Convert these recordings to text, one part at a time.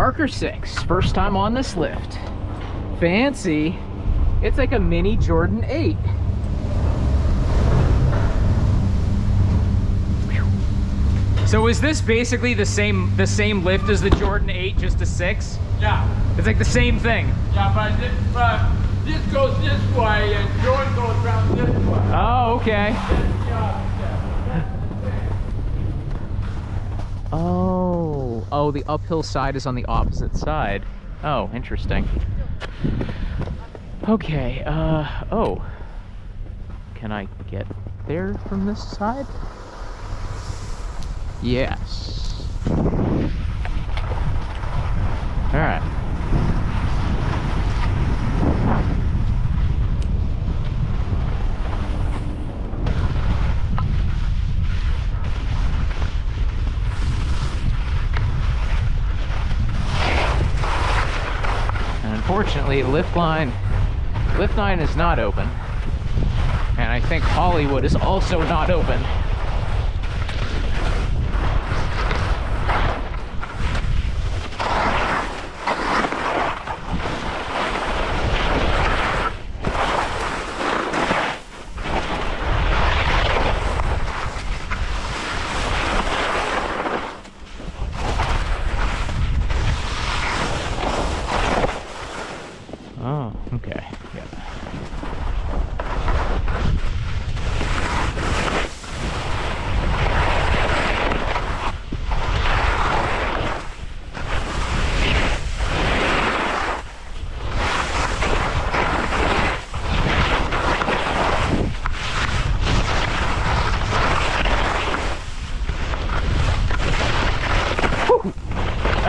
Barker 6, first time on this lift. Fancy. It's like a mini Jordan 8. So is this basically the same the same lift as the Jordan 8, just a 6? Yeah, It's like the same thing. yeah, but this, but this goes this way and Jordan goes around this way. Oh, okay. Yeah, uh, Oh, oh, the uphill side is on the opposite side. Oh, interesting. Okay, uh, oh. Can I get there from this side? Yes. Alright. And unfortunately, lift line, lift line is not open. And I think Hollywood is also not open. Oh, okay.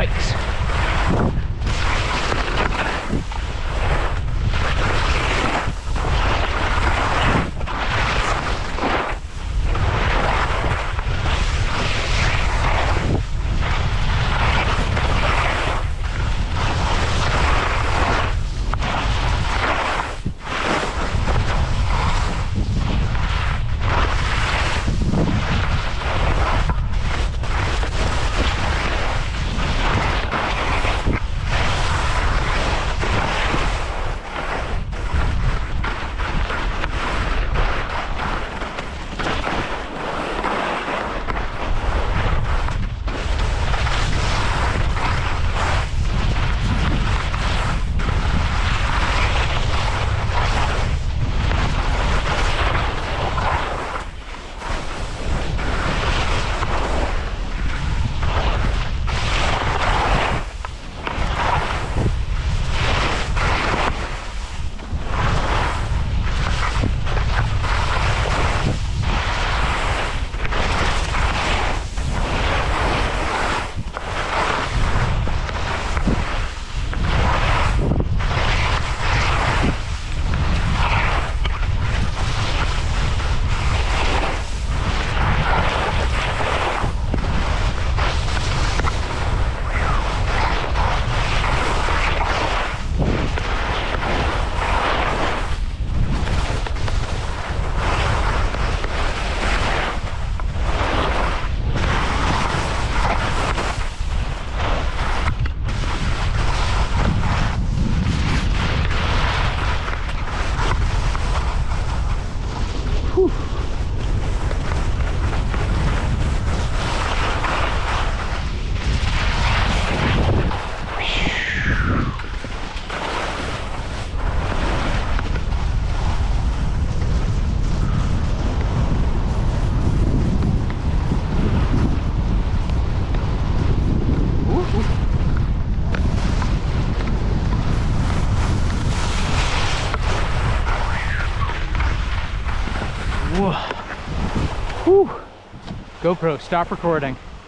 Yikes. Whoa. Whew. GoPro, stop recording.